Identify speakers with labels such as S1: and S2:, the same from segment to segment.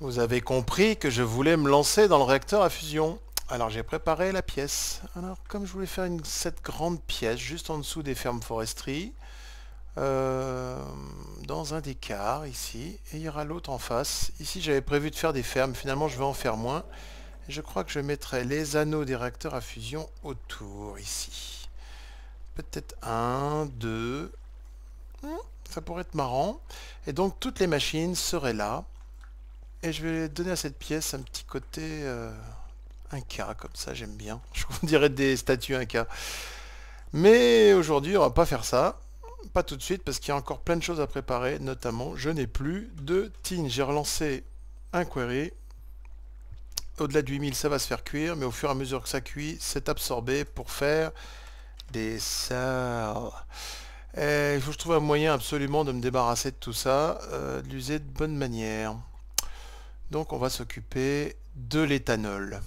S1: Vous avez compris que je voulais me lancer dans le réacteur à fusion. Alors j'ai préparé la pièce. Alors comme je voulais faire cette grande pièce juste en dessous des fermes foresteries, euh, dans un des quarts ici, et il y aura l'autre en face. Ici j'avais prévu de faire des fermes, finalement je vais en faire moins. Je crois que je mettrai les anneaux des réacteurs à fusion autour ici. Peut-être un, deux... Hmm, ça pourrait être marrant. Et donc toutes les machines seraient là. Et je vais donner à cette pièce un petit côté euh, un cas, comme ça j'aime bien. Je vous dirais des statues un cas. Mais aujourd'hui on va pas faire ça. Pas tout de suite parce qu'il y a encore plein de choses à préparer. Notamment je n'ai plus de tin. J'ai relancé un query. Au-delà de 8000 ça va se faire cuire. Mais au fur et à mesure que ça cuit, c'est absorbé pour faire des salles. il faut que je trouve un moyen absolument de me débarrasser de tout ça, euh, de l'user de bonne manière. Donc on va s'occuper de l'éthanol.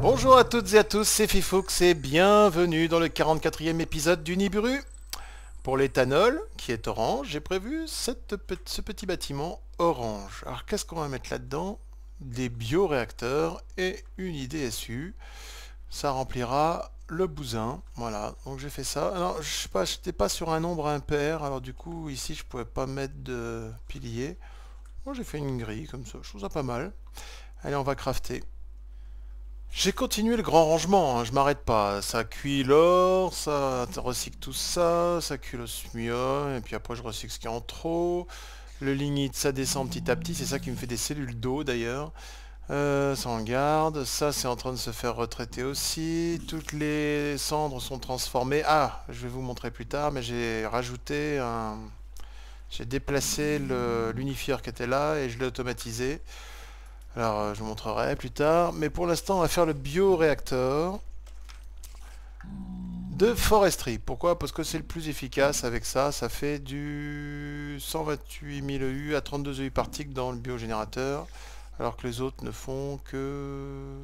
S1: Bonjour à toutes et à tous, c'est Fifoux et bienvenue dans le 44e épisode du Niburu. Pour l'éthanol, qui est orange, j'ai prévu ce petit bâtiment orange. Alors qu'est-ce qu'on va mettre là-dedans? Des bioréacteurs et une IDSU. Ça remplira le bousin, voilà, donc j'ai fait ça. Alors, je sais pas, j'étais pas sur un nombre impair, alors du coup, ici, je pouvais pas mettre de pilier. Moi, j'ai fait une grille, comme ça, je trouve ça pas mal. Allez, on va crafter. J'ai continué le grand rangement, hein, je m'arrête pas. Ça cuit l'or, ça recycle tout ça, ça cuit l'osmium, et puis après je recycle ce qui est en trop. Le lignite, ça descend petit à petit, c'est ça qui me fait des cellules d'eau d'ailleurs. Euh, ça en garde. Ça, c'est en train de se faire retraiter aussi. Toutes les cendres sont transformées. Ah, je vais vous montrer plus tard, mais j'ai rajouté un... J'ai déplacé l'unifieur qui était là et je l'ai automatisé. Alors, euh, je vous montrerai plus tard. Mais pour l'instant, on va faire le bioréacteur de foresterie. Pourquoi? Parce que c'est le plus efficace avec ça. Ça fait du 128 000 EU à 32 EU par tic dans le biogénérateur alors que les autres ne font que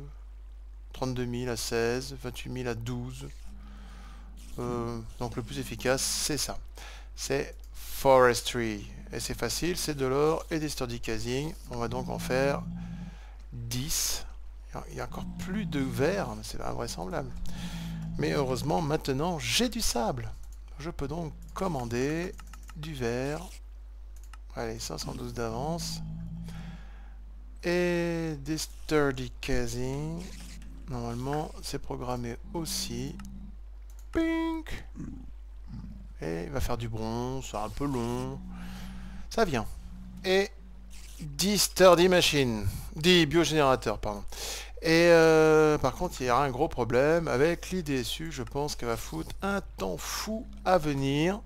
S1: 32 000 à 16, 28 000 à 12. Euh, donc le plus efficace, c'est ça. C'est Forestry. Et c'est facile, c'est de l'or et des sturdy casing. On va donc en faire 10. Il y a encore plus de verre, c'est invraisemblable. Mais heureusement, maintenant, j'ai du sable. Je peux donc commander du verre. Allez, 512 d'avance et des sturdy casing. Normalement, c'est programmé aussi. Pink Et il va faire du bronze, c'est un peu long. Ça vient. Et 10 sturdy machines. 10 biogénérateurs, pardon. Et euh, par contre, il y aura un gros problème avec l'IDSU. Je pense qu'elle va foutre un temps fou à venir.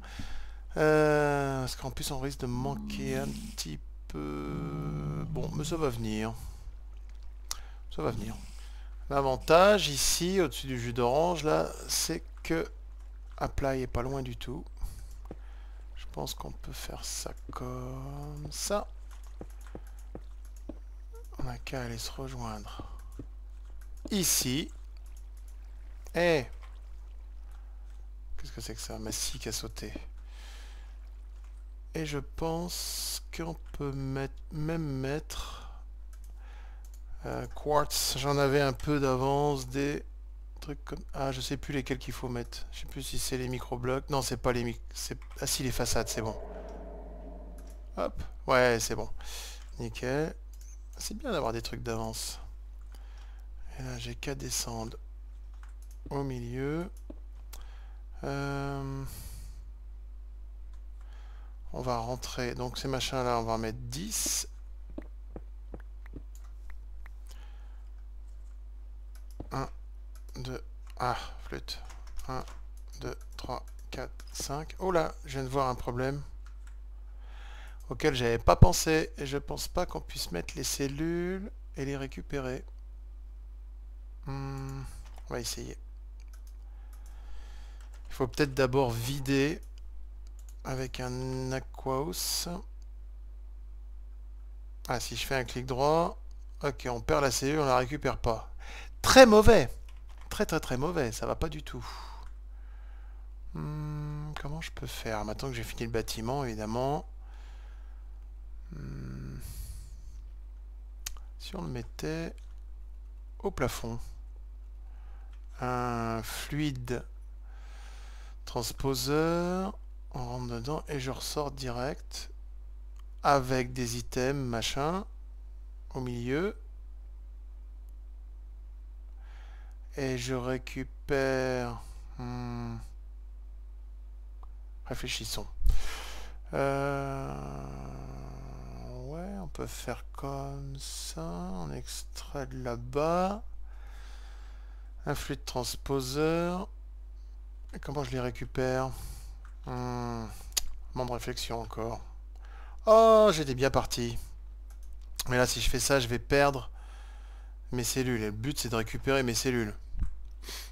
S1: Euh, parce qu'en plus, on risque de manquer un petit Bon, mais ça va venir. Ça va venir. L'avantage ici, au-dessus du jus d'orange, là, c'est que Apply est pas loin du tout. Je pense qu'on peut faire ça comme ça. On a qu'à aller se rejoindre ici. Eh Qu'est-ce que c'est que ça? Ma qui a sauté. Et je pense qu'on peut mettre, même mettre euh, quartz. J'en avais un peu d'avance des trucs comme... Ah, je sais plus lesquels qu'il faut mettre. Je sais plus si c'est les micro-blocs. Non, c'est pas les micro... Ah si, les façades, c'est bon. Hop. Ouais, c'est bon. Nickel. C'est bien d'avoir des trucs d'avance. Et là, j'ai qu'à descendre au milieu. Euh... On va rentrer, donc ces machins là, on va en mettre 10. 1, 2, ah, flûte. 1, 2, 3, 4, 5. Oh là, je viens de voir un problème auquel j'avais pas pensé et je pense pas qu'on puisse mettre les cellules et les récupérer. Hmm, on va essayer. Il faut peut-être d'abord vider avec un aquaos. Ah, si je fais un clic droit, ok, on perd la cellule, on la récupère pas. Très mauvais Très très très mauvais, ça va pas du tout. Hmm, comment je peux faire? Maintenant que j'ai fini le bâtiment, évidemment. Hmm. Si on le mettait au plafond. Un fluide transposeur. On rentre dedans et je ressors direct avec des items, machin, au milieu. Et je récupère... Hmm, réfléchissons. Euh, ouais, on peut faire comme ça. On extrait de là-bas. Un fluide transposeur. Et comment je les récupère? Hmm, de réflexion encore. Oh, j'étais bien parti. Mais là, si je fais ça, je vais perdre mes cellules. Et le but, c'est de récupérer mes cellules.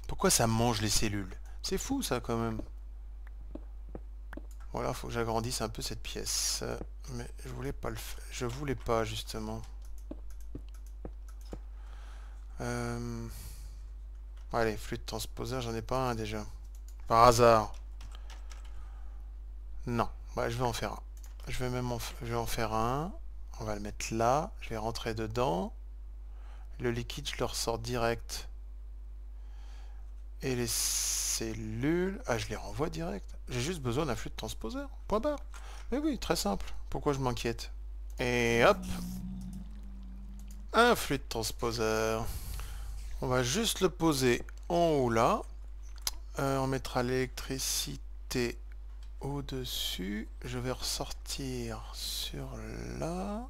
S1: Pourquoi ça mange les cellules? C'est fou, ça, quand même. Voilà, faut que j'agrandisse un peu cette pièce. Mais je voulais pas le faire. Je voulais pas, justement. Euh... Allez, flux de transposeur, j'en ai pas un déjà. Par hasard. Non. Bah, je vais en faire un. Je vais même en, faire un. On va le mettre là. Je vais rentrer dedans. Le liquide, je le ressors direct. Et les cellules... Ah, je les renvoie direct. J'ai juste besoin d'un flux de transposeur. Point barre. Mais oui, très simple. Pourquoi je m'inquiète? Et hop Un flux de transposeur. On va juste le poser en haut là. Euh, on mettra l'électricité au-dessus. Je vais ressortir sur là.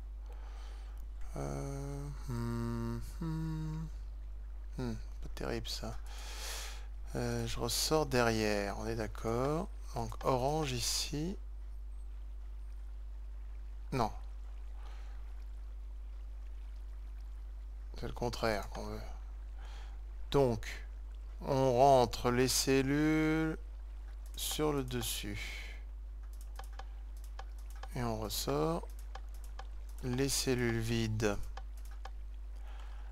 S1: Euh, hmm, hmm. Hmm, pas terrible ça. Euh, je ressors derrière, on est d'accord. Donc orange ici. Non. C'est le contraire qu'on veut. Donc, on rentre les cellules sur le dessus. Et on ressort les cellules vides.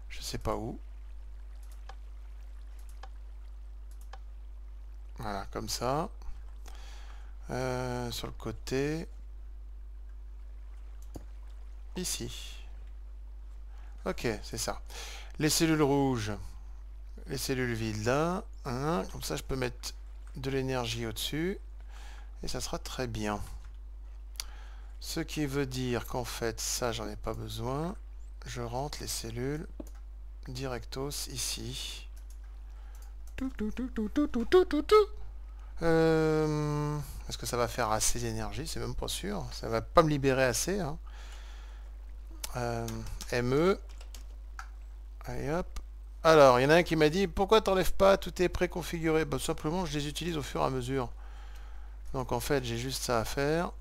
S1: Je sais pas où. Voilà, comme ça. Euh, sur le côté. Ici. Ok, c'est ça. Les cellules rouges. Les cellules vides là. Comme ça, je peux mettre de l'énergie au-dessus. Et ça sera très bien. Ce qui veut dire qu'en fait, ça, j'en ai pas besoin. Je rentre les cellules directos ici. Est-ce que ça va faire assez d'énergie? C'est même pas sûr. Ça va pas me libérer assez. Hein. Euh, ME. Allez hop. Alors, il y en a un qui m'a dit, pourquoi t'enlèves pas Tout est préconfiguré. Bah, simplement, je les utilise au fur et à mesure. Donc en fait, j'ai juste ça à faire.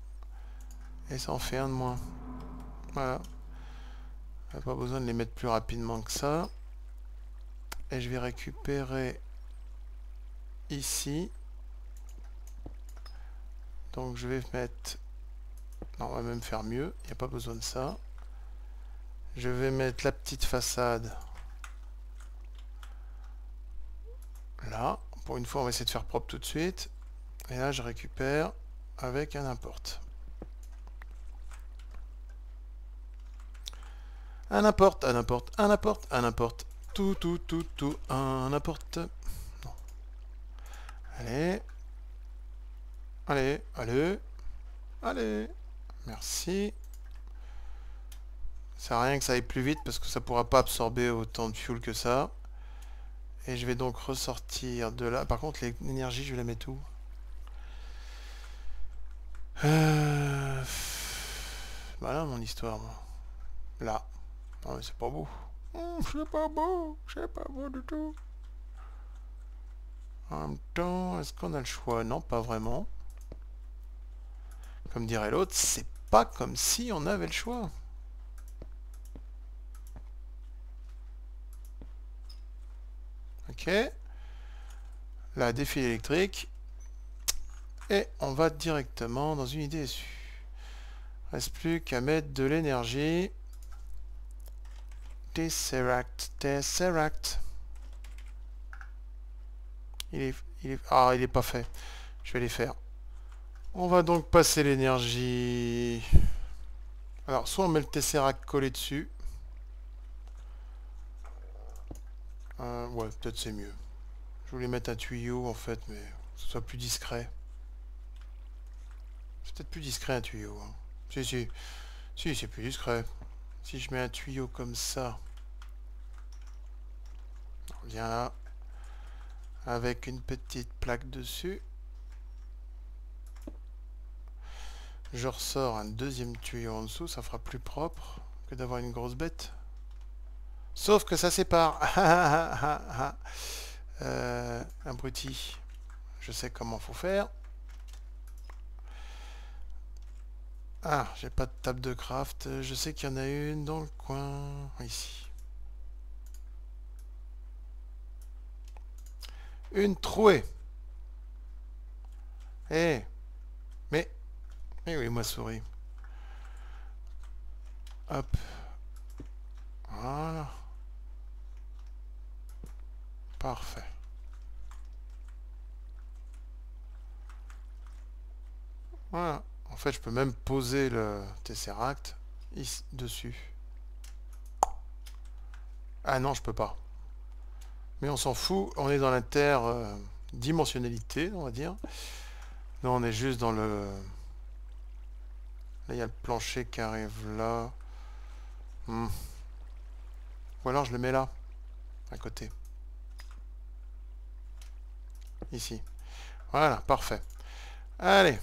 S1: Et ça en fait un de moins. Voilà. Pas besoin de les mettre plus rapidement que ça. Et je vais récupérer ici. Donc je vais mettre... Non, on va même faire mieux. Il n'y a pas besoin de ça. Je vais mettre la petite façade là. Pour une fois, on va essayer de faire propre tout de suite. Et là, je récupère avec un importe. Un importe, un importe, un importe, un importe. Tout, tout, tout, tout, un importe. Allez. Allez, allez. Allez. Merci. Ça sert à rien que ça aille plus vite parce que ça pourra pas absorber autant de fuel que ça. Et je vais donc ressortir de là. Par contre, l'énergie, je la mettre où? Euh... Voilà mon histoire, moi. Là. Non mais c'est pas beau. Hum, c'est pas beau. C'est pas beau du tout. En même temps, est-ce qu'on a le choix? Non, pas vraiment. Comme dirait l'autre, c'est pas comme si on avait le choix. Ok. La défi électrique. Et on va directement dans une idée. Reste plus qu'à mettre de l'énergie. Tesseract, Tesseract. Il est, il est, ah, il est pas fait. Je vais les faire. On va donc passer l'énergie. Alors, soit on met le Tesseract collé dessus. Euh, ouais, peut-être c'est mieux. Je voulais mettre un tuyau en fait, mais que ce soit plus discret. C'est peut-être plus discret un tuyau. Hein. Si, si. Si, c'est plus discret. Si je mets un tuyau comme ça. On vient là. Avec une petite plaque dessus. Je ressors un deuxième tuyau en dessous, ça fera plus propre que d'avoir une grosse bête. Sauf que ça sépare. euh, abruti. Je sais comment faut faire. Ah, j'ai pas de table de craft. Je sais qu'il y en a une dans le coin. Ici. Une trouée. Eh. Mais eh oui, ma souris. Hop. Voilà. Parfait. Voilà. En fait, je peux même poser le Tesseract ici, dessus. Ah non, je peux pas. Mais on s'en fout. On est dans l'inter-dimensionnalité, on va dire. Non, on est juste dans le Là, il y a le plancher qui arrive là. Hmm. Ou alors je le mets là, à côté. Ici. Voilà, parfait. Allez,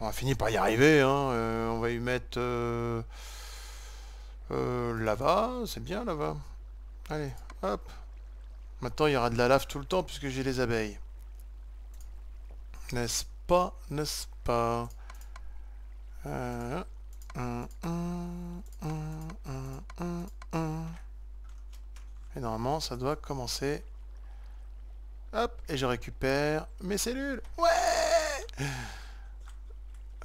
S1: on va finir par y arriver. Hein. Euh, on va y mettre euh, euh, lava, c'est bien lava. Allez, hop. Maintenant, il y aura de la lave tout le temps puisque j'ai les abeilles. N'est-ce pas N'est-ce pas? Et normalement, ça doit commencer. Hop, et je récupère mes cellules. Ouais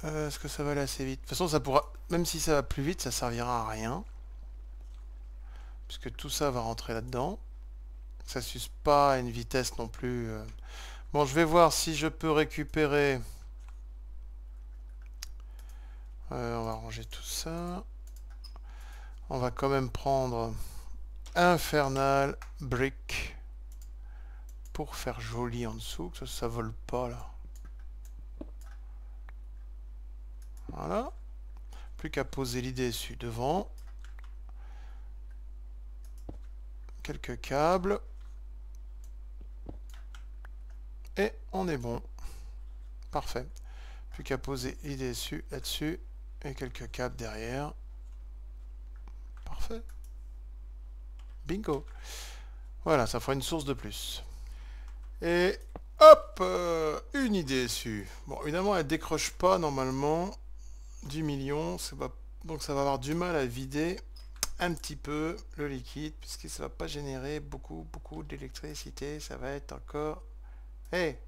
S1: euh, Est-ce que ça va aller assez vite? De toute façon, ça pourra... Même si ça va plus vite, ça servira à rien. Puisque tout ça va rentrer là-dedans. Ça s'use pas à une vitesse non plus. Euh. Bon, je vais voir si je peux récupérer... Euh, on va ranger tout ça. On va quand même prendre Infernal Brick pour faire joli en dessous, que ça, ne vole pas là. Voilà. Plus qu'à poser l'idée dessus devant. Quelques câbles. Et on est bon. Parfait. Plus qu'à poser l'idée dessus, là-dessus et quelques câbles derrière. Parfait. Bingo. Voilà, ça fera une source de plus. Et hop, euh, une idée dessus. Bon, évidemment, elle décroche pas normalement du million. donc ça va avoir du mal à vider un petit peu le liquide puisque ça va pas générer beaucoup, beaucoup d'électricité. Ça va être encore... Hé, hey,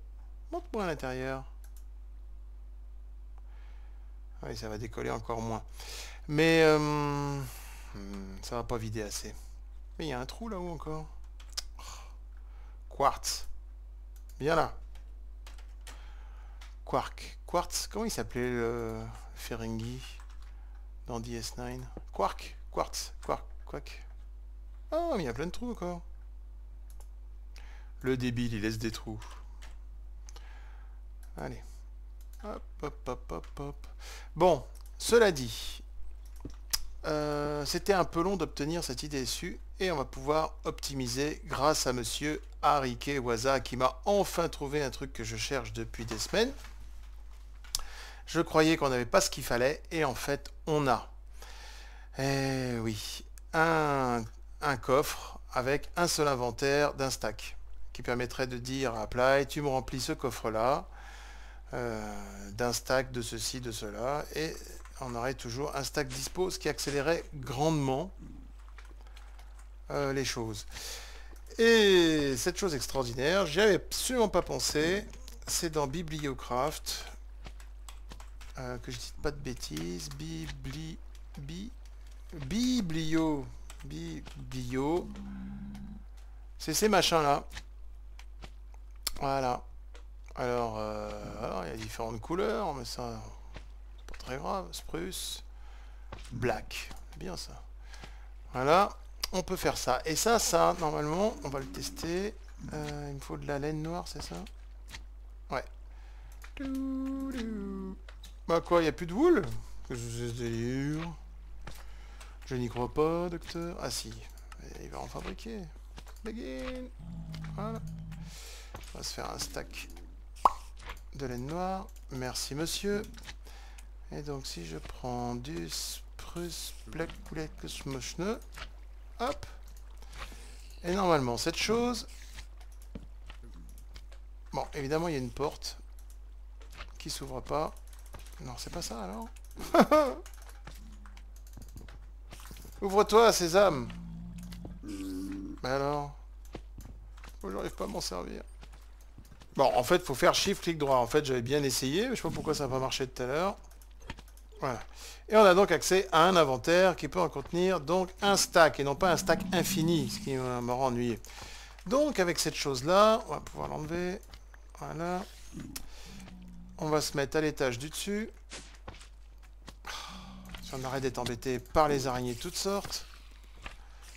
S1: montre-moi à l'intérieur. Oui, ça va décoller encore moins. Mais euh, hmm, ça va pas vider assez. Mais il y a un trou là-haut encore. Quartz. Bien là. Quark. Quartz. Comment il s'appelait le Ferengi dans DS9 Quark. Quartz. Quark. Quark. Ah, mais il y a plein de trous encore. Le débile, il laisse des trous. Allez. Hop, hop, hop, hop, hop. Bon, cela dit, euh, c'était un peu long d'obtenir cette idée dessus et on va pouvoir optimiser grâce à monsieur Arike Waza qui m'a enfin trouvé un truc que je cherche depuis des semaines. Je croyais qu'on n'avait pas ce qu'il fallait et en fait on a. Eh oui, un, un coffre avec un seul inventaire d'un stack qui permettrait de dire à Apply, tu me remplis ce coffre là euh, d'un stack de ceci, de cela, et on aurait toujours un stack dispo, ce qui accélérait grandement euh, les choses. Et cette chose extraordinaire, j'y avais absolument pas pensé, c'est dans Bibliocraft, euh, que je dis pas de bêtises, Bibli... Bi... Biblio... Biblio... C'est ces machins-là. Voilà. Alors, euh, alors, il y a différentes couleurs, mais ça, grave. Spruce, black, bien ça. Voilà, on peut faire ça. Et ça, ça, normalement, on va le tester. Euh, il me faut de la laine noire, c'est ça? Ouais. Bah quoi, il a plus de wool Je n'y crois pas, docteur. Ah si, il va en fabriquer. Begin Voilà. On va se faire un stack de laine noire. Merci monsieur. Et donc si je prends du spruce black hop. Et normalement cette chose... Bon, évidemment il y a une porte qui s'ouvre pas. Non, c'est pas ça alors Ouvre-toi, sésame Mais alors J'arrive pas à m'en servir. Bon, en fait, faut faire Shift, clic droit. En fait, j'avais bien essayé, mais je sais pas pourquoi ça n'a pas marché tout à l'heure. Voilà. Et on a donc accès à un inventaire qui peut en contenir donc un stack, et non pas un stack infini, ce qui m'aura ennuyé. Donc, avec cette chose-là, on va pouvoir l'enlever. Voilà. On va se mettre à l'étage du dessus. Si on arrête d'être embêté par les araignées de toutes sortes.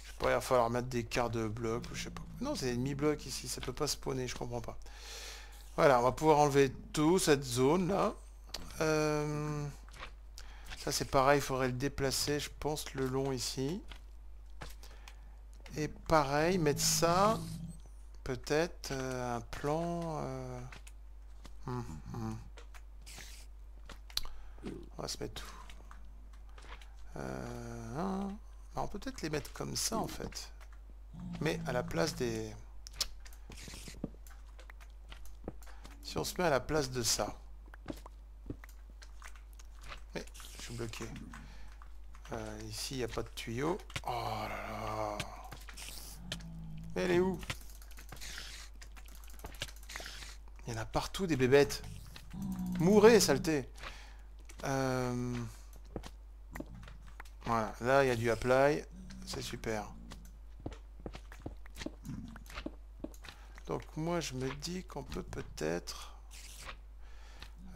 S1: Je pourrais falloir mettre des quarts de blocs, ou je sais pas. Non, c'est demi-blocs ici, ça peut pas spawner, je comprends pas. Voilà, on va pouvoir enlever tout cette zone là. Euh, ça c'est pareil, il faudrait le déplacer, je pense, le long ici. Et pareil, mettre ça, peut-être euh, un plan... Euh, hum, hum. On va se mettre tout. on peut peut-être les mettre comme ça en fait. Mais à la place des... Si on se met à la place de ça. Mais je bloqué. Euh, ici, il n'y a pas de tuyau. Oh là là elle est où? Il y en a partout des bébêtes. Mourez, saleté euh, Voilà, là, il y a du apply. C'est super. Donc moi je me dis qu'on peut peut-être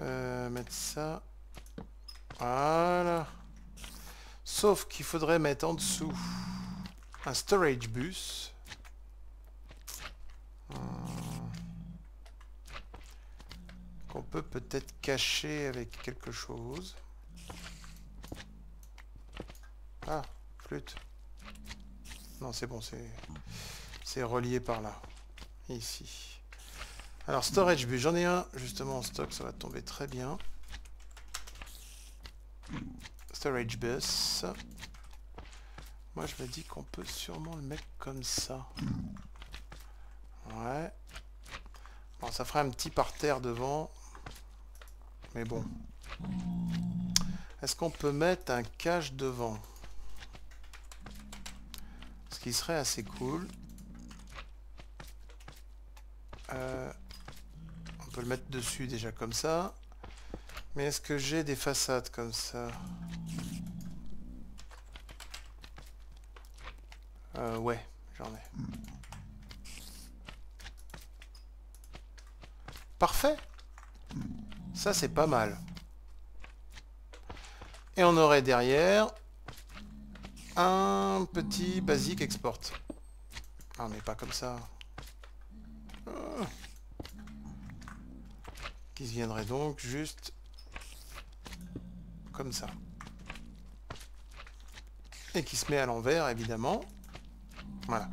S1: euh, mettre ça. Voilà. Sauf qu'il faudrait mettre en dessous un storage bus. Hmm. Qu'on peut peut-être cacher avec quelque chose. Ah, flûte. Non, c'est bon, c'est relié par là ici. Alors, storage bus, j'en ai un justement en stock, ça va tomber très bien. Storage bus. Moi, je me dis qu'on peut sûrement le mettre comme ça. Ouais. Bon, ça ferait un petit parterre devant. Mais bon. Est-ce qu'on peut mettre un cache devant? Ce qui serait assez cool. Euh, on peut le mettre dessus déjà comme ça. Mais est-ce que j'ai des façades comme ça euh, Ouais, j'en ai. Parfait Ça c'est pas mal. Et on aurait derrière un petit basique export. Ah mais pas comme ça. Qui viendrait donc juste comme ça. Et qui se met à l'envers, évidemment. Voilà.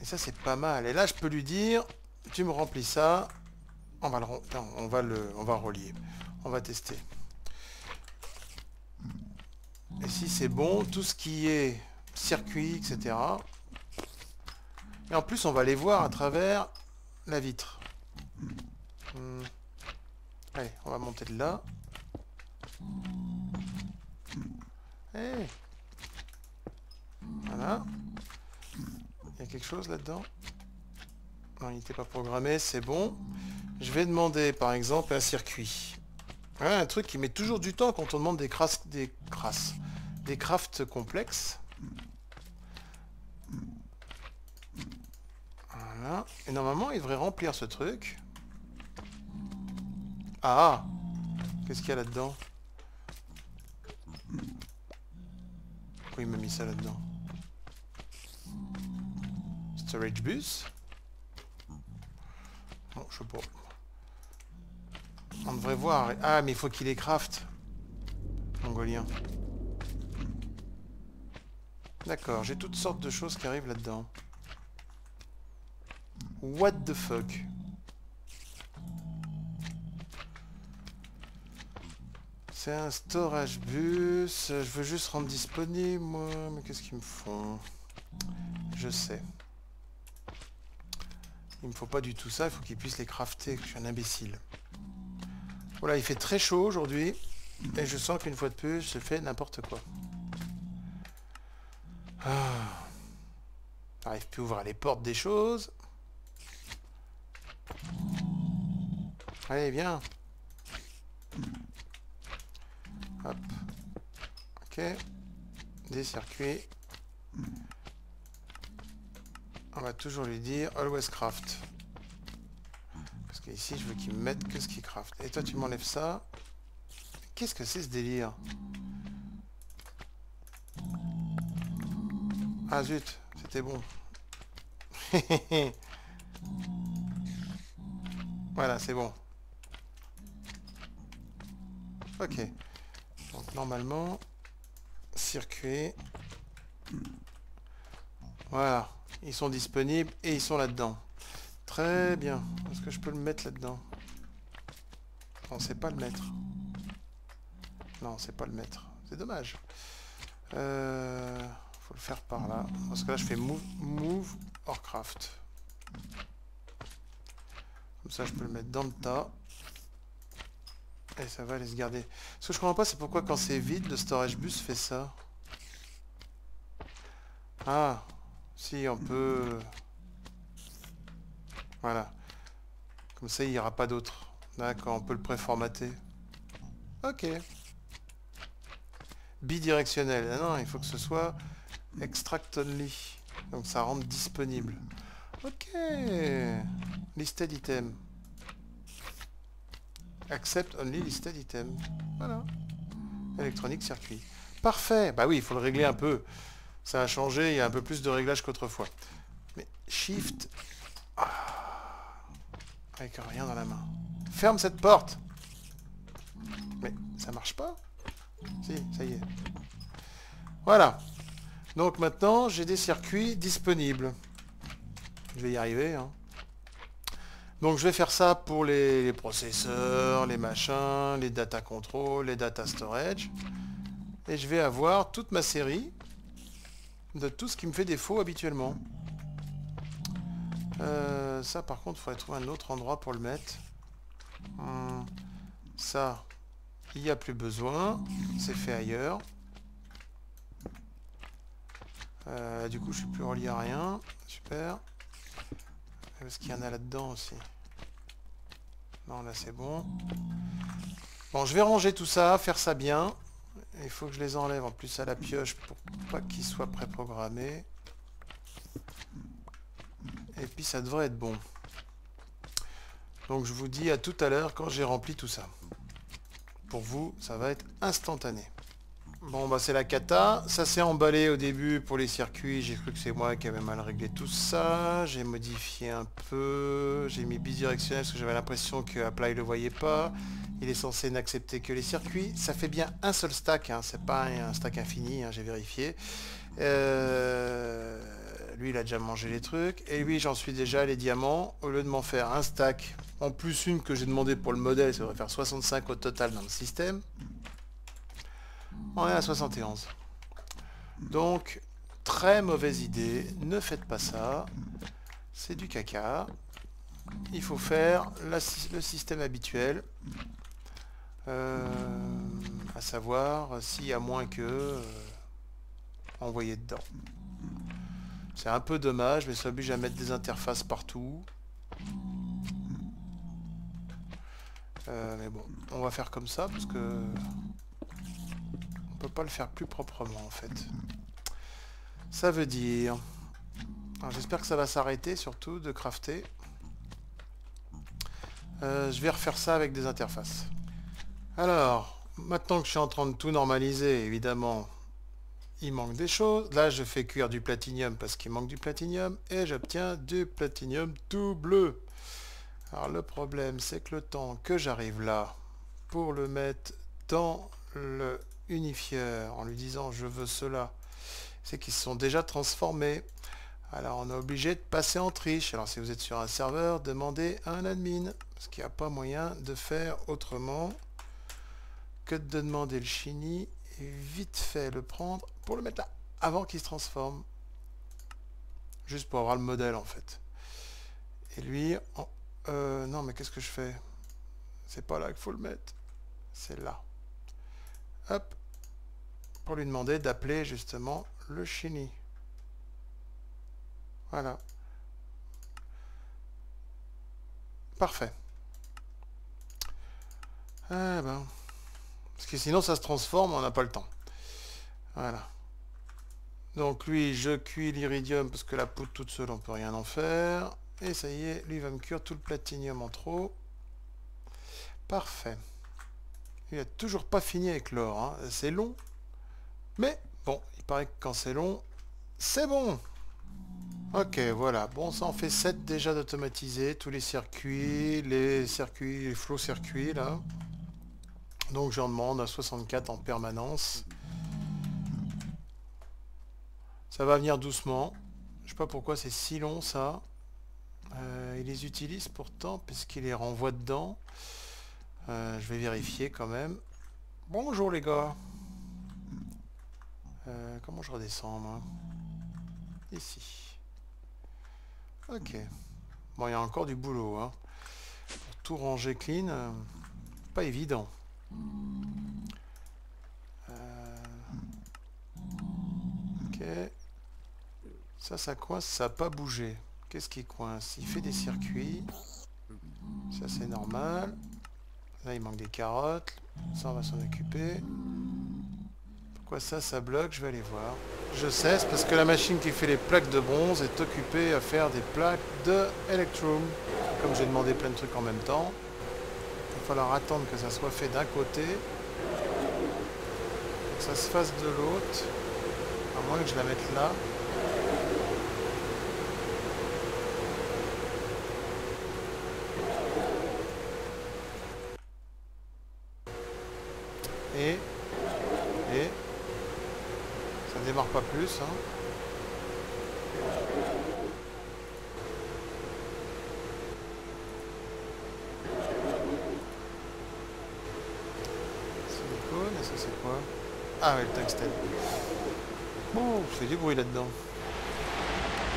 S1: Et ça, c'est pas mal. Et là, je peux lui dire, tu me remplis ça. On va le, on va le, on va relier. On va tester. Et si c'est bon, tout ce qui est circuit, etc. Et en plus, on va les voir à travers la vitre. Hmm. Allez, on va monter de là. Voilà. Il y a quelque chose là-dedans? Non, il n'était pas programmé, c'est bon. Je vais demander, par exemple, un circuit. un truc qui met toujours du temps quand on demande des crasses, des crasses, des crafts complexes. Voilà. Et normalement, il devrait remplir ce truc. Ah Qu'est-ce qu'il y a là-dedans? Pourquoi il m'a mis ça là-dedans Storage bus Bon, je sais pas. On devrait voir. Ah, mais il faut qu'il les craft. Mongolien. D'accord, j'ai toutes sortes de choses qui arrivent là-dedans. What the fuck? C'est un storage bus. Je veux juste rendre disponible, moi. Mais qu'est-ce qu'ils me font? Je sais. Il me faut pas du tout ça. Il faut qu'ils puissent les crafter. Je suis un imbécile. Voilà, il fait très chaud aujourd'hui. Et je sens qu'une fois de plus, je fais n'importe quoi. Ah. Plus à ouvrir les portes des choses. Allez, viens. Hop. Ok. Des circuits. On va toujours lui dire always craft. Parce que ici, je veux qu'il me mette que ce qu'il craft. Et toi, tu m'enlèves ça. Qu'est-ce que c'est ce délire? Ah zut, c'était bon. voilà, c'est bon. Ok. Donc normalement, circuit. Voilà. Ils sont disponibles et ils sont là-dedans. Très bien. Est-ce que je peux le mettre là-dedans? Non, c'est pas le mettre. Non, c'est pas le mettre. C'est dommage. Euh le faire par là. Parce que là, je fais move, move craft. Comme ça, je peux le mettre dans le tas. Et ça va aller se garder. Ce que je comprends pas, c'est pourquoi quand c'est vide, le storage bus fait ça. Ah, si on peut... Voilà. Comme ça, il n'y aura pas d'autre. D'accord, on peut le préformater. Ok. Bidirectionnel. Ah non, il faut que ce soit Extract only. Donc ça rend disponible. Ok. Listed item. Accept only listed item. Voilà. Électronique circuit. Parfait. Bah oui, il faut le régler un peu. Ça a changé, il y a un peu plus de réglage qu'autrefois. Mais shift. Ah. Avec rien dans la main. Ferme cette porte. Mais ça marche pas Si, ça y est. Voilà. Donc maintenant, j'ai des circuits disponibles. Je vais y arriver. Hein. Donc je vais faire ça pour les, processeurs, les machins, les data control, les data storage. Et je vais avoir toute ma série de tout ce qui me fait défaut habituellement. Euh, ça par contre, il faudrait trouver un autre endroit pour le mettre. Hum, ça, il n'y a plus besoin. C'est fait ailleurs. Euh, du coup, je suis plus relié à rien. Super. Est-ce qu'il y en a là-dedans aussi Là, c'est bon. Bon, je vais ranger tout ça, faire ça bien. Il faut que je les enlève en plus à la pioche pour pas qu'ils soient préprogrammés. Et puis, ça devrait être bon. Donc, je vous dis à tout à l'heure quand j'ai rempli tout ça. Pour vous, ça va être instantané. Bon bah c'est la cata, ça s'est emballé au début pour les circuits, j'ai cru que c'est moi qui avais mal réglé tout ça, j'ai modifié un peu, j'ai mis bidirectionnel parce que j'avais l'impression que Apply le voyait pas, il est censé n'accepter que les circuits, ça fait bien un seul stack, hein. c'est pas un stack infini, hein, j'ai vérifié. Euh, lui il a déjà mangé les trucs, et lui j'en suis déjà les diamants, au lieu de m'en faire un stack, en plus une que j'ai demandé pour le modèle, ça devrait faire 65 au total dans le système. On est à 71. Donc, très mauvaise idée. Ne faites pas ça. C'est du caca. Il faut faire le système habituel. Euh, à savoir, y a moins que... Euh, envoyer dedans. C'est un peu dommage, mais ça oblige à mettre des interfaces partout. Euh, mais bon, on va faire comme ça, parce que pas le faire plus proprement en fait. Ça veut dire... J'espère que ça va s'arrêter surtout de crafter. je vais refaire ça avec des interfaces. Alors, maintenant que je suis en train de tout normaliser, évidemment, il manque des choses. Là, je fais cuire du platinium parce qu'il manque du platinium et j'obtiens du platinium tout bleu. Alors, le problème, c'est que le temps que j'arrive là pour le mettre dans le en lui disant je veux cela, c'est qu'ils sont déjà transformés. Alors, on est obligé de passer en triche. Alors, si vous êtes sur un serveur, demandez à un admin parce qu'il n'y a pas moyen de faire autrement que de demander le shiny et vite fait le prendre pour le mettre là avant qu'il se transforme. Juste pour avoir le modèle en fait. Et lui euh, non mais qu'est-ce que je fais? C'est pas là qu'il faut le mettre. C'est là. Hop pour lui demander d'appeler justement le shiny voilà parfait ah ben parce que sinon ça se transforme, on n'a pas le temps. Voilà. Donc lui, je cuis l'iridium parce que la poudre toute seule, on peut rien en faire. Et ça y est, lui va me cuire tout le platinium en trop. Parfait. Il a toujours pas fini avec l'or. Hein. C'est long. Mais bon, il paraît que quand c'est long, c'est bon. Ok, voilà. Bon, ça en fait 7 déjà d'automatiser. Tous les circuits, les circuits, les flots circuits là. Donc j'en demande à 64 en permanence. Ça va venir doucement. Je sais pas pourquoi c'est si long ça. Euh, il les utilise pourtant puisqu'il les renvoie dedans. Euh, je vais vérifier quand même. Bonjour les gars. Euh, comment je redescends moi? Ici. Ok. Bon, il y a encore du boulot. Hein. Pour tout ranger clean, pas évident. Euh, ok. Ça, ça coince, ça n'a pas bougé. Qu'est-ce qui coince? Il fait des circuits. Ça, c'est normal. Là, il manque des carottes. Ça, on va s'en occuper. Ça, ça bloque Je vais aller voir. Je c'est parce que la machine qui fait les plaques de bronze est occupée à faire des plaques de Electrum. Comme j'ai demandé plein de trucs en même temps falloir attendre que ça soit fait d'un côté. Que ça se fasse de l'autre. À moins que je la mette là. Et, et, ça plus. Hein. Ah ouais, le tungstène. Bon, je fais du bruit là-dedans.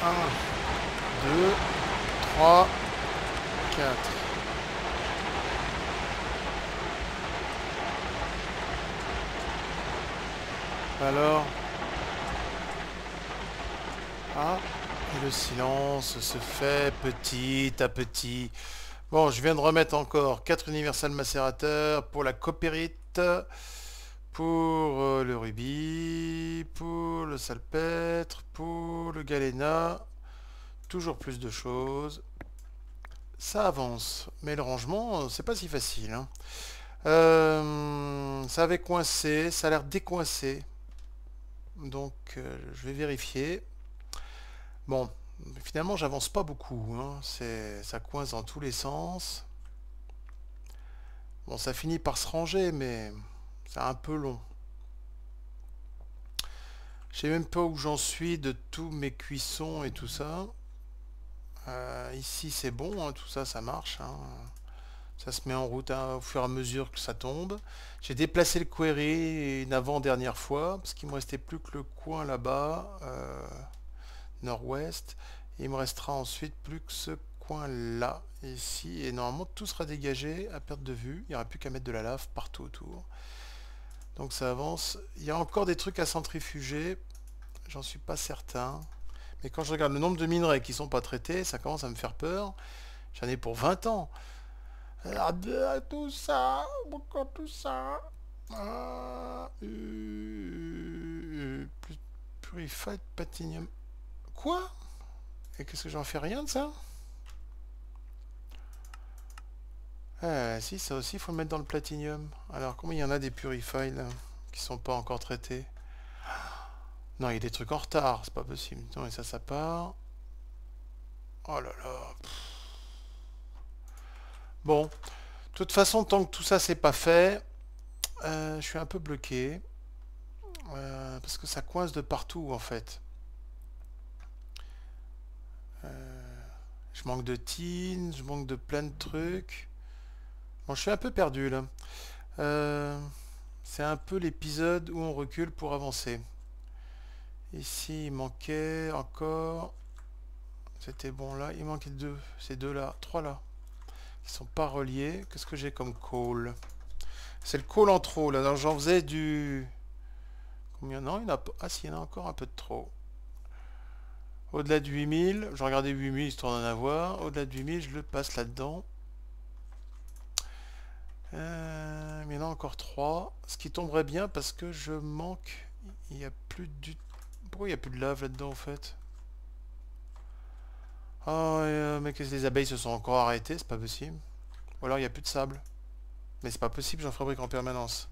S1: 1, 2, 3, 4. Alors Ah, le silence se fait petit à petit. Bon, je viens de remettre encore 4 universal macérateurs pour la copérite pour euh, le rubis, pour le salpêtre, pour le galéna, toujours plus de choses. Ça avance, mais le rangement, c'est pas si facile. Hein. Euh, ça avait coincé, ça a l'air décoincé. Donc, euh, je vais vérifier. Bon, finalement, j'avance pas beaucoup. Hein. Ça coince dans tous les sens. Bon, ça finit par se ranger, mais c'est un peu long. Je sais même pas où j'en suis de tous mes cuissons et tout ça. Euh, ici c'est bon, hein, tout ça ça marche. Hein. Ça se met en route au fur et à mesure que ça tombe. J'ai déplacé le query une avant-dernière fois, parce qu'il me restait plus que le coin là-bas, euh, nord-ouest. Il me restera ensuite plus que ce coin là, ici. Et normalement tout sera dégagé à perte de vue. Il n'y aura plus qu'à mettre de la lave partout autour. Donc ça avance. Il y a encore des trucs à centrifuger. J'en suis pas certain. Mais quand je regarde le nombre de minerais qui sont pas traités, ça commence à me faire peur. J'en ai pour 20 ans. Alors, tout ça, pourquoi tout ça? Ah, euh, Purified Patinium. Et qu'est-ce que j'en fais rien de ça? Ah, si, ça aussi, il faut le mettre dans le platinium. Alors, combien il y en a des purify, là, qui sont pas encore traités? Non, il y a des trucs en retard, c'est pas possible. Non, et ça, ça part. Oh là là. Bon. De toute façon, tant que tout ça, c'est pas fait, euh, je suis un peu bloqué. Euh, parce que ça coince de partout, en fait. Je manque de tin, je manque de plein de trucs. Bon, je suis un peu perdu là. Euh, c'est un peu l'épisode où on recule pour avancer. Ici, il manquait encore... C'était bon là. Il manquait deux. Ces deux là. Trois là. Qui sont pas reliés. Qu'est-ce que j'ai comme coal C'est le coal en trop là. J'en faisais du... Combien? Non, il y en a. Ah si, il y en a encore un peu de trop. Au-delà de 8000, je regardais 8000 histoire d'en avoir. Au-delà de 8000, je le passe là-dedans. Euh, mais il en a encore 3. Ce qui tomberait bien parce que je manque... Il n'y a plus du... Pourquoi il n'y a plus de lave là-dedans en fait? Oh, mais que les abeilles se sont encore arrêtées, c'est pas possible. Ou alors il n'y a plus de sable. Mais c'est pas possible, j'en fabrique en permanence.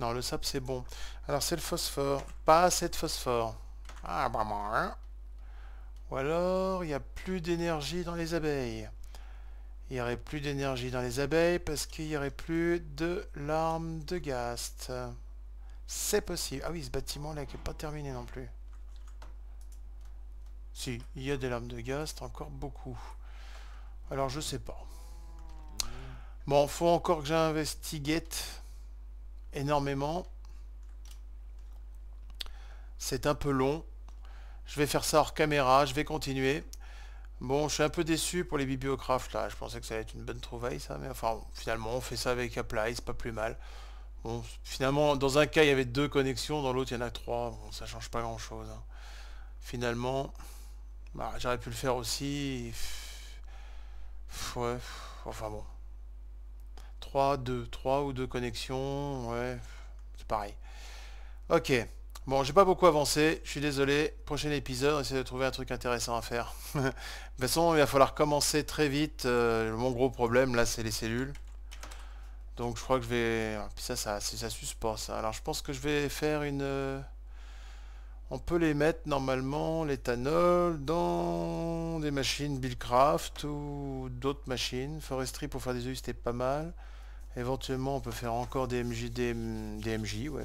S1: Non, le sable c'est bon. Alors c'est le phosphore. Pas assez de phosphore. Ah, bah moi, hein. Ou alors, il n'y a plus d'énergie dans les abeilles. Il n'y aurait plus d'énergie dans les abeilles parce qu'il n'y aurait plus de larmes de gast. C'est possible. Ah oui, ce bâtiment-là n'est pas terminé non plus. Si, il y a des larmes de gast, encore beaucoup. Alors, je sais pas. Bon, faut encore que j'investigate énormément. C'est un peu long. Je vais faire ça hors caméra, je vais continuer. Bon, je suis un peu déçu pour les bibliocraft là. Je pensais que ça allait être une bonne trouvaille ça, mais enfin, finalement, on fait ça avec Apply, c'est pas plus mal. Bon, finalement, dans un cas, il y avait deux connexions, dans l'autre, il y en a trois. Bon, ça change pas grand chose. Hein. Finalement, bah, j'aurais pu le faire aussi. Ouais, enfin bon. 3, 2, 3 ou deux connexions, ouais, c'est pareil. Ok. Bon, j'ai pas beaucoup avancé, je suis désolé. Prochain épisode, on essaie de trouver un truc intéressant à faire. de toute façon, il va falloir commencer très vite. Euh, mon gros problème, là, c'est les cellules. Donc, je crois que je vais... Ah, puis ça, ça, ça suspend, ça. Alors, je pense que je vais faire une... Euh, on peut les mettre, normalement, l'éthanol, dans des machines Buildcraft ou d'autres machines. Forestry, pour faire des œufs, c'était pas mal. Éventuellement, on peut faire encore des MJ, des MJ, ouais.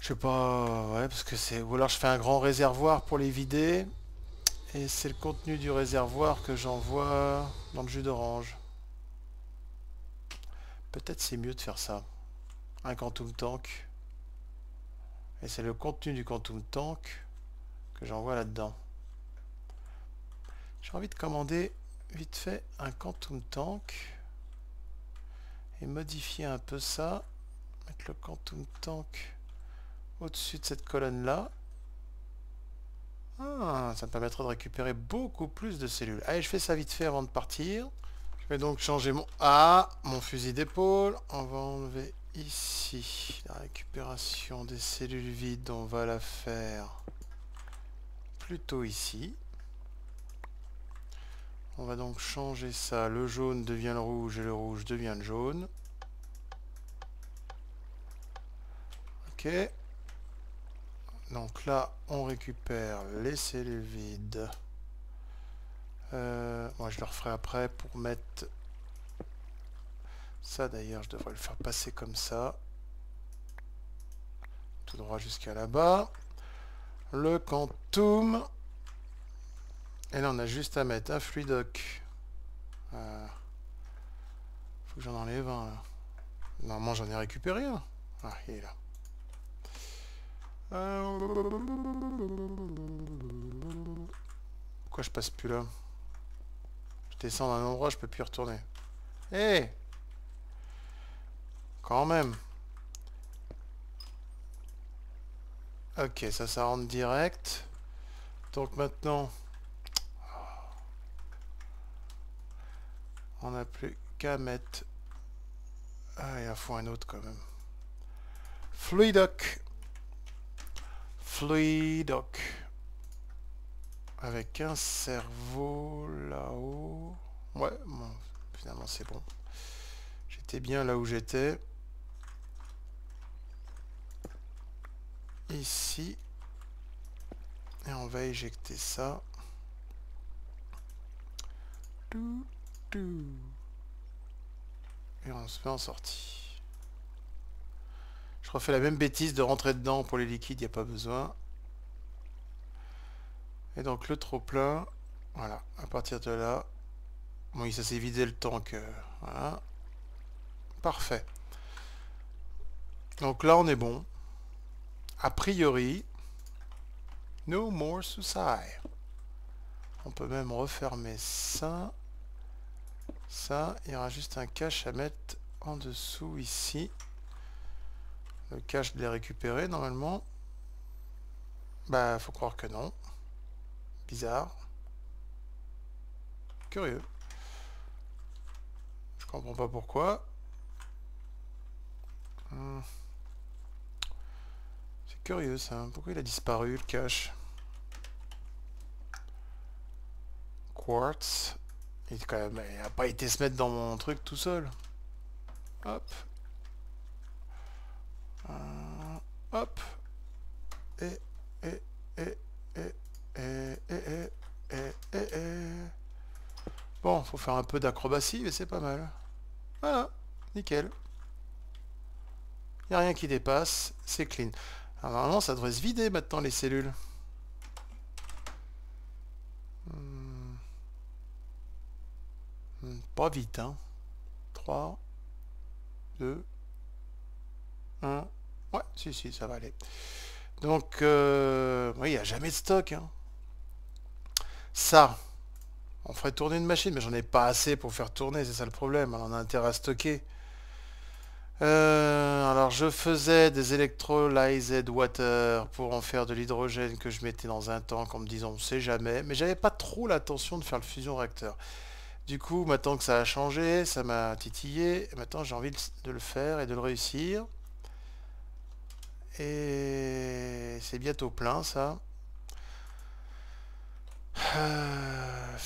S1: Je sais pas, ouais, parce que c'est... Ou alors je fais un grand réservoir pour les vider. Et c'est le contenu du réservoir que j'envoie dans le jus d'orange. Peut-être c'est mieux de faire ça. Un quantum tank. Et c'est le contenu du quantum tank que j'envoie là-dedans. J'ai envie de commander vite fait un quantum tank. Et modifier un peu ça. Mettre le quantum tank au-dessus de cette colonne-là. Ah, ça me permettra de récupérer beaucoup plus de cellules. Allez, je fais ça vite fait avant de partir. Je vais donc changer mon... Ah, mon fusil d'épaule. On va enlever ici la récupération des cellules vides. On va la faire plutôt ici. On va donc changer ça. Le jaune devient le rouge et le rouge devient le jaune. Ok. Donc là, on récupère les cellules vides. Euh, moi, je le referai après pour mettre... Ça, d'ailleurs, je devrais le faire passer comme ça. Tout droit jusqu'à là-bas. Le quantum. Et là, on a juste à mettre un fluidoc. Euh, faut que j'en enlève un. Normalement, j'en ai récupéré un. Ah, il est là. Pourquoi je passe plus là Je descends d'un endroit, je peux plus y retourner. Hé Quand même Ok, ça, ça rentre direct. Donc maintenant... On n'a plus qu'à mettre... Ah, il en faut un autre quand même. Fluidoc Fluidoc. Avec un cerveau là-haut. Ouais, bon, finalement c'est bon. J'étais bien là où j'étais. Ici. Et on va éjecter ça. Et on se met en sortie. Je refais la même bêtise de rentrer dedans pour les liquides, il n'y a pas besoin. Et donc le trop plein, voilà, à partir de là, bon, ça s'est vidé le tank, voilà. Parfait. Donc là, on est bon. A priori, no more suicide. On peut même refermer ça. Ça, il y aura juste un cache à mettre en dessous ici. Le cache de les récupérer normalement. Bah, faut croire que non. Bizarre. Curieux. Je comprends pas pourquoi. Hmm. C'est curieux ça. Pourquoi il a disparu le cache? Quartz. Il, quand a pas été se mettre dans mon truc tout seul. Hop. Hop. Et, et, et, et, et, et, et, et, et. Bon, faut faire un peu d'acrobatie, mais c'est pas mal. Voilà, nickel. Il n'y a rien qui dépasse, c'est clean. Alors normalement, ça devrait se vider maintenant, les cellules. Pas vite, hein. 3, 2, 1. Ouais, si, si, ça va aller. Donc, euh, oui, il n'y a jamais de stock. Hein. Ça, on ferait tourner une machine, mais j'en ai pas assez pour faire tourner, c'est ça le problème. on a intérêt à stocker. Euh, alors, je faisais des electrolyzed water pour en faire de l'hydrogène que je mettais dans un tank en me disant on sait jamais. Mais j'avais pas trop l'intention de faire le fusion réacteur. Du coup, maintenant que ça a changé, ça m'a titillé. maintenant, j'ai envie de le faire et de le réussir. Et c'est bientôt plein, ça. Euh...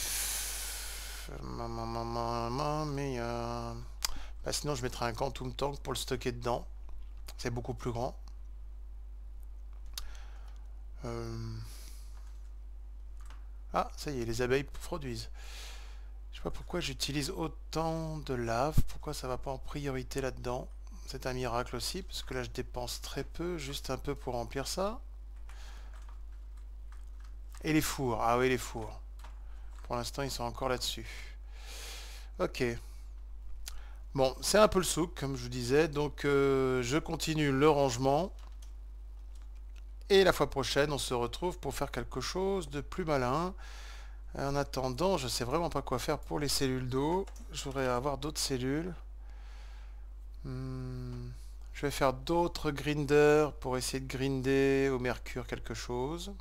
S1: Mais bah, sinon, je mettrai un quantum tank pour le stocker dedans. C'est beaucoup plus grand. Euh, ah, ça y est, les abeilles produisent pourquoi j'utilise autant de lave. Pourquoi ça va pas en priorité là-dedans. C'est un miracle aussi, parce que là je dépense très peu, juste un peu pour remplir ça. Et les fours. Ah oui, les fours. Pour l'instant, ils sont encore là-dessus. Ok. Bon, c'est un peu le souk, comme je vous disais. Donc, euh, je continue le rangement. Et la fois prochaine, on se retrouve pour faire quelque chose de plus malin. En attendant, je sais vraiment pas quoi faire pour les cellules d'eau. Je voudrais avoir d'autres cellules. Hmm, je vais faire d'autres grinders pour essayer de grinder au mercure quelque chose.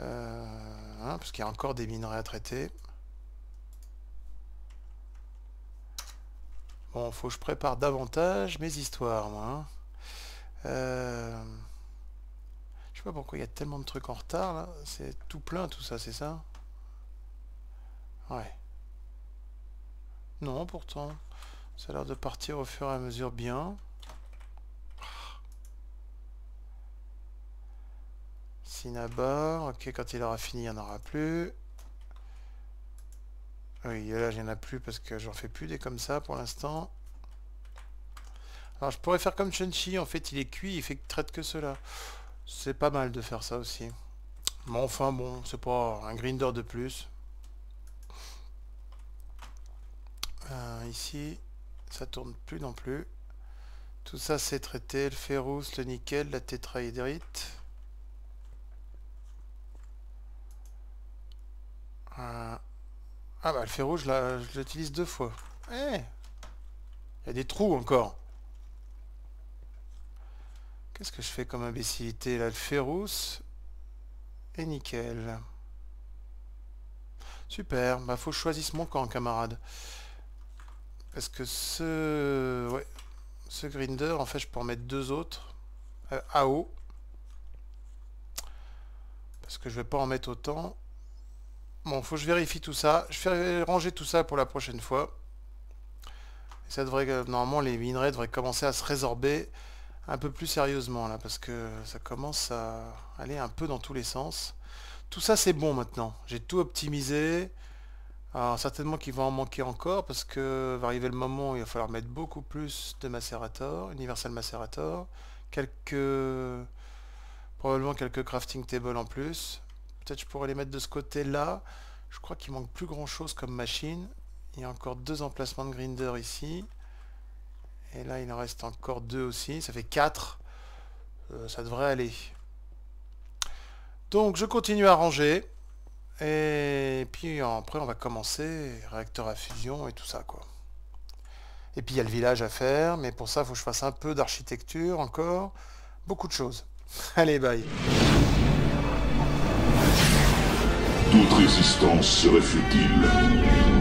S1: Euh, hein, parce qu'il y a encore des minerais à traiter. Bon, faut que je prépare davantage mes histoires, moi. Hein. Euh, sais pas pourquoi il y a tellement de trucs en retard là. C'est tout plein tout ça, c'est ça? Ouais. Non, pourtant. Ça a l'air de partir au fur et à mesure bien. Cinnabar, ok, quand il aura fini, il n'y en aura plus. Oui, là, il n'y en a plus parce que j'en fais plus des comme ça pour l'instant. Alors, je pourrais faire comme Chunchi, en fait, il est cuit, il fait traite que cela. C'est pas mal de faire ça aussi. Mais enfin bon, c'est pas un grinder de plus. Euh, ici, ça tourne plus non plus. Tout ça c'est traité, le ferrous, le nickel, la tétraédrite. Euh, ah bah le ferrous je l'utilise deux fois. Eh Il y a des trous encore. Qu'est-ce que je fais comme imbécilité là? Le ferrous et nickel. Super, bah faut que je choisisse mon camp, camarade. Parce que ce... Ouais, ce grinder, en fait, je peux en mettre deux autres. Euh, haut. Parce que je vais pas en mettre autant. Bon, faut que je vérifie tout ça. Je vais ranger tout ça pour la prochaine fois. ça devrait, normalement, les minerais devraient commencer à se résorber un peu plus sérieusement là, parce que ça commence à aller un peu dans tous les sens. Tout ça, c'est bon maintenant. J'ai tout optimisé. Alors certainement qu'il va en manquer encore parce que va arriver le moment où il va falloir mettre beaucoup plus de macérator, Universal Macerator, quelques probablement quelques crafting tables en plus. Peut-être je pourrais les mettre de ce côté-là. Je crois qu'il manque plus grand chose comme machine. Il y a encore deux emplacements de grinder ici. Et là il en reste encore deux aussi. Ça fait quatre. Euh, ça devrait aller. Donc je continue à ranger. Et puis après on va commencer réacteur à fusion et tout ça quoi. Et puis il y a le village à faire, mais pour ça il faut que je fasse un peu d'architecture encore. Beaucoup de choses. Allez, bye.
S2: Toute résistance serait futile.